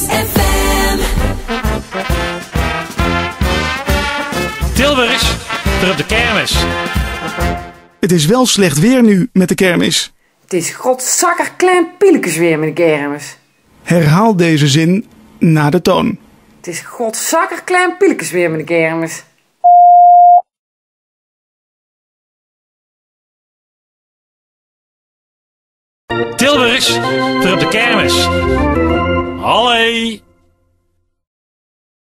FM. Tilburgers, er op de kermis. Het is wel slecht weer nu met de kermis. Het is godzakker klein pielekes weer met de kermis. Herhaal deze zin na de toon. Het is godzakker klein pielekes weer met de kermis. Tilburgers, er op de kermis. Bye.